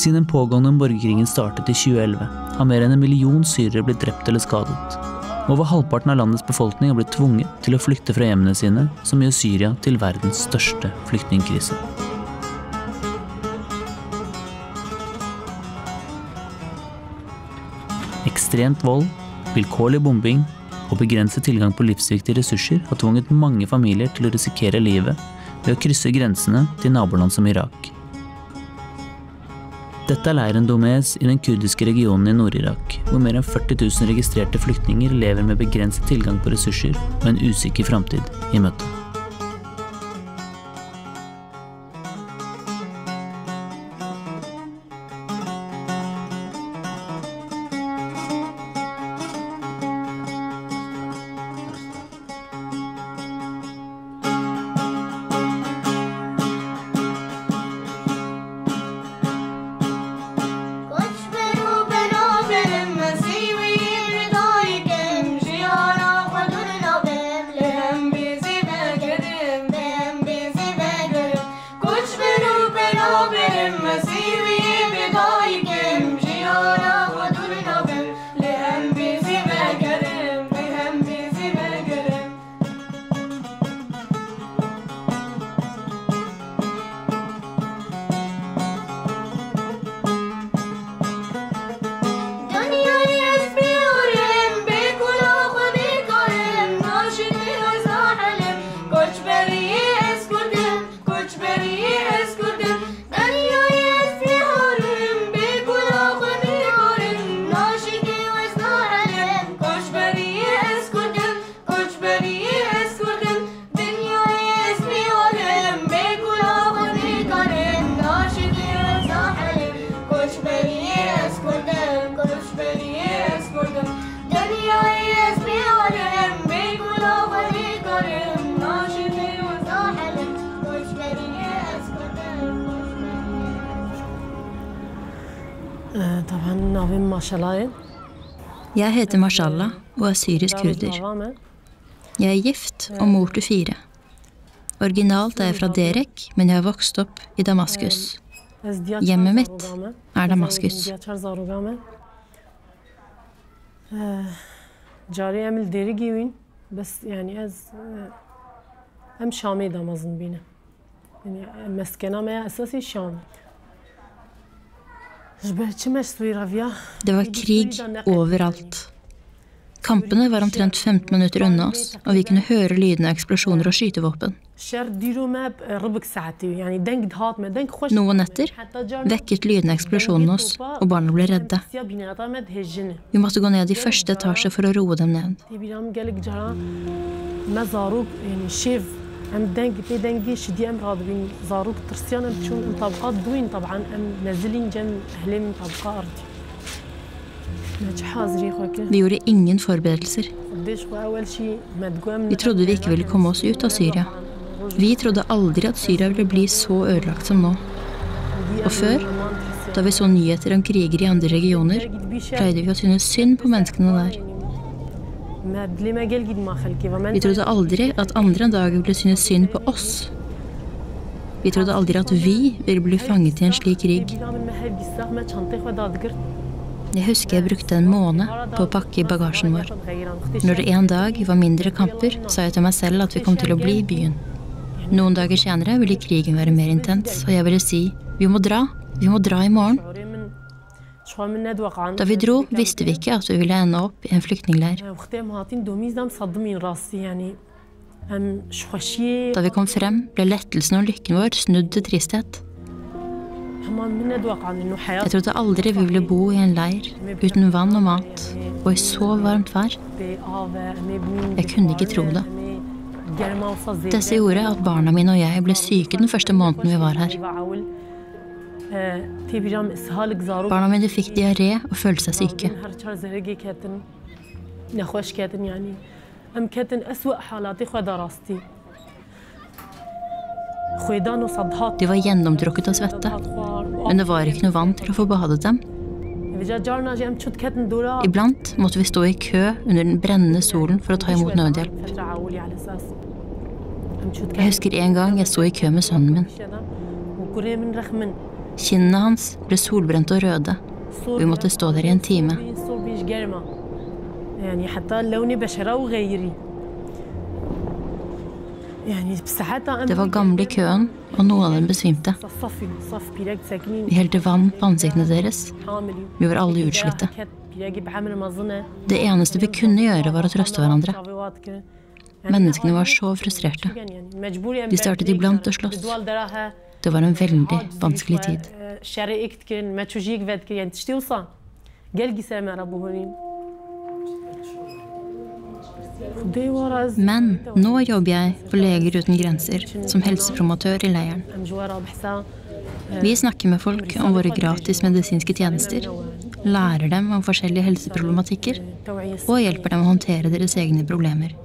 Siden den pågående borgerkrigen startet i 2011, har mer enn en million syrere blitt drept eller skadet. Over halvparten av landets befolkning har blitt tvunget til å flykte fra hjemmene sine, som gjør Syria til verdens største flyktningkrise. Ekstremt vold, vilkårlig bombing og begrenset tilgang på livsviktige ressurser har tvunget mange familier til å risikere livet ved å krysse grensene til naboland som Irak. Dette er leiren Domez i den kurdiske regionen i Nord-Irak, hvor mer enn 40 000 registrerte flyktninger lever med begrenset tilgang på ressurser og en usikker framtid i møte. المسيح Jeg heter Mashallah og er syrisk kurder. Jeg er gift og mor til fire. Originalt er jeg fra Derek, men jeg har vokst opp i Damaskus. Hjemmet mitt er Damaskus. جاري ام الديرجي وين بس يعني از ام شامي دامازن بينا يعني مسكنة ما اساسي شام det var krig overalt. Kampene var omtrent 15 minutter unna oss, og vi kunne høre lyden av eksplosjoner og skytevåpen. Noen netter vekket lyden av eksplosjonene oss, og barna ble redde. Vi måtte gå ned i første etasje for å roe dem ned. بيرام قالك جرا ما زاروك يعني شيف ام دنك بي دنجي شدي ام راض بين زاروك ترسيان ام تشون ام طبقات دوين طبعا ام نازلين جن اهلي من طبقة ارضي ما حاضري خوك Vi gjorde ingen forberedelser. قديش هو اول شيء ما تقوم Vi trodde vi ikke ville komme oss ut av Syria. Vi trodde aldri at Syria ville bli så ødelagt som nå. Og før, da vi så nyheter om kriger i andre regioner, pleide vi å synes synd på menneskene der. Vi trodde aldri at andre en dag ville synes synd på oss. Vi trodde aldri at vi ville bli fanget i en slik krig. Jeg husker jeg brukte en måned på å pakke i bagasjen vår. Når det en dag var mindre kamper, sa jeg til meg selv at vi kom til å bli i byen. Noen dager senere ville krigen være mer intens, og jeg ville si vi må dra, vi må dra i morgen. Da vi dro, visste vi ikke at vi ville ende opp i en flyktningleir. Da vi kom frem, ble lettelsen og lykken vår snudd til tristhet. Jeg trodde aldri vi ville bo i en leir uten vann og mat og i så varmt vær. Jeg kunne ikke tro det. Dette gjorde at barna mine og jeg ble syke den første måneden vi var her. Barna mine fikk diaré og følte seg syke. De var gjennomdrukket av svette, men det var ikke noe vann til å få badet dem. Iblant måtte vi stå i kø under den brennende solen for å ta imot nødhjelp. Jeg husker en gang jeg sto i kø med sønnen min. Kinnene hans ble solbrente og røde. Vi måtte stå der i en time. Det var gamle i køen, og noen av dem besvimte. Vi helte vann på ansiktene deres. Vi var alle utslitte. Det eneste vi kunne gjøre, var å trøste hverandre. Menneskene var så frustrerte. De startet iblant å slåss. Det var en veldig vanskelig tid. Men nå jobber jeg på Leger uten grenser som helsepromotør i leiren. Vi snakker med folk om våre gratis medisinske tjenester, lærer dem om forskjellige helseproblematikker og hjelper dem å håndtere deres egne problemer.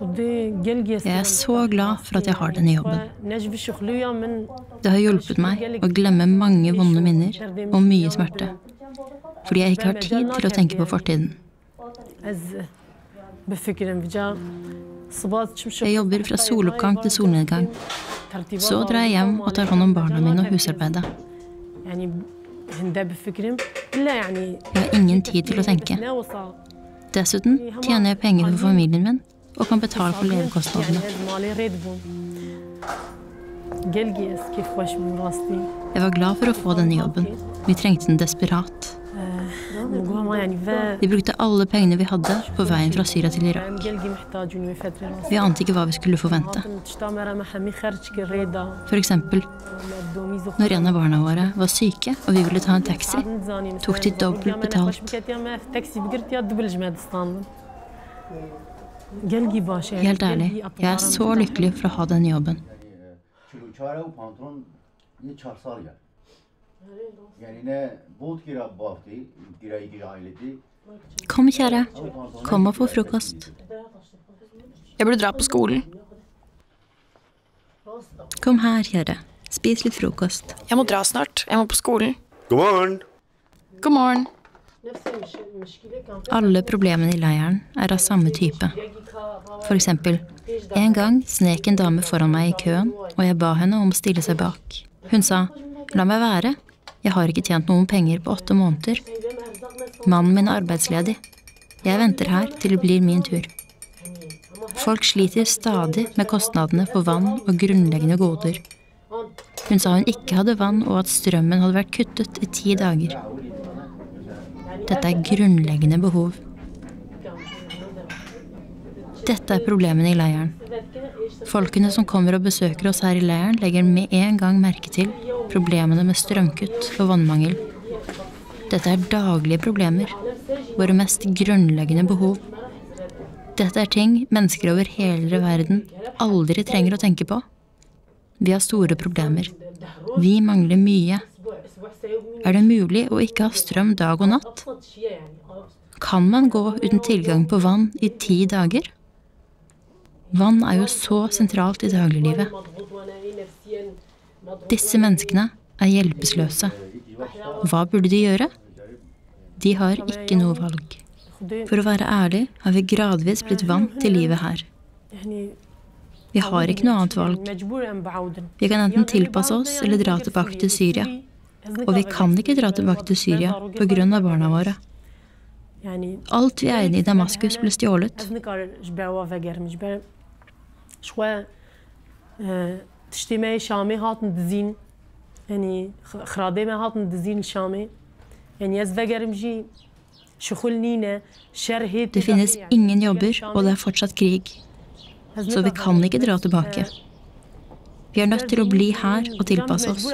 Jeg er så glad for at jeg har denne jobben. Det har hjulpet meg å glemme mange vonde minner og mye smerte. Fordi jeg ikke har tid til å tenke på fortiden. Jeg jobber fra soloppgang til solnedgang. Så drar jeg hjem og tar hånd om barna mine og husarbeidet. Jeg har ingen tid til å tenke. Dessuten tjener jeg penger for familien min og kan betale for levekostnadene. Jeg var glad for å få denne jobben. Vi trengte den desperat. Vi brukte alle pengene vi hadde på veien fra Syria til Irak. Vi ante ikke hva vi skulle forvente. F.eks. For når en av barna våre var syke og vi ville ta en taxi, tok de dobbelt betalt. Helt ærlig, jeg er så lykkelig for å ha denne jobben. Kom, kjære. Kom og få frokost. Jeg burde dra på skolen. Kom her, kjære. Spis litt frokost. Jeg må dra snart. Jeg må på skolen. God morgen. God morgen. Alle problemene i leiren er av samme type. Eksempel, en gang snek en dame foran meg i køen, og jeg ba henne om å stille seg bak. Hun sa, la meg være, jeg har ikke tjent noen penger på åtte måneder. Mannen min er arbeidsledig. Jeg venter her til det blir min tur. Folk sliter stadig med kostnadene for vann og grunnleggende goder. Hun sa hun ikke hadde vann, og at strømmen hadde vært kuttet i ti dager. Dette er grunnleggende behov. Dette er problemene i leiren. Folkene som kommer og besøker oss her i leiren, legger med en gang merke til problemene med strømkutt og vannmangel. Dette er daglige problemer. Våre mest grunnleggende behov. Dette er ting mennesker over hele verden aldri trenger å tenke på. Vi har store problemer. Vi mangler mye. Er det mulig å ikke ha strøm dag og natt? Kan man gå uten tilgang på vann i ti dager? Vann er jo så sentralt i dagliglivet. Disse menneskene er hjelpeløse. Hva burde de gjøre? De har ikke noe valg. For å være ærlig har vi gradvis blitt vant til livet her. Vi har ikke noe annet valg. Vi kan enten tilpasse oss eller dra tilbake til Syria. Og vi kan ikke dra tilbake til Syria pga. barna våre. Alt vi eide i Damaskus, ble stjålet. شوي تشتي ماي شامي هاتن دزين يعني خرادي ما هاتن دزين شامي يعني يز فقرمجي شخول نينا شر هيت Det finnes ingen jobber, og det er fortsatt krig. Så vi kan ikke dra tilbake. Vi er nødt til å bli her og tilpasse oss.